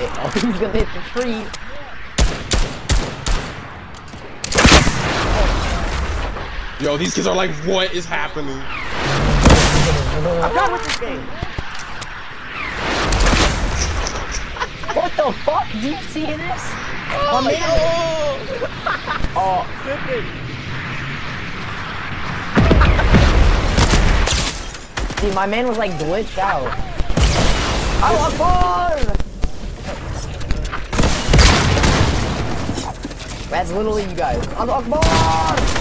hit. Oh, he's gonna hit the tree. Yo, these kids are like, what is happening? I'm done with this game. What the fuck? Do you see this? Oh, man. Oh, Flipping. see, my man was like glitched out. Allah Akbar! That's literally you guys. Allah Akbar!